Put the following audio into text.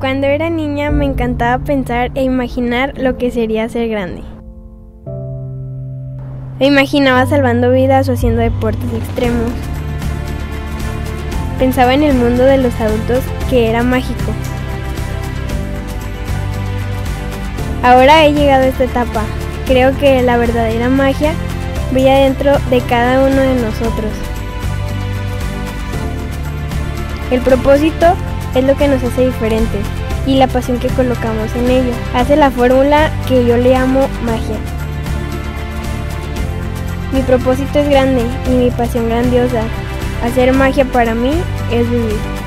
Cuando era niña me encantaba pensar e imaginar lo que sería ser grande. Me imaginaba salvando vidas o haciendo deportes extremos. Pensaba en el mundo de los adultos que era mágico. Ahora he llegado a esta etapa. Creo que la verdadera magia brilla dentro de cada uno de nosotros. El propósito es lo que nos hace diferentes y la pasión que colocamos en ello hace la fórmula que yo le llamo magia. Mi propósito es grande y mi pasión grandiosa. Hacer magia para mí es vivir.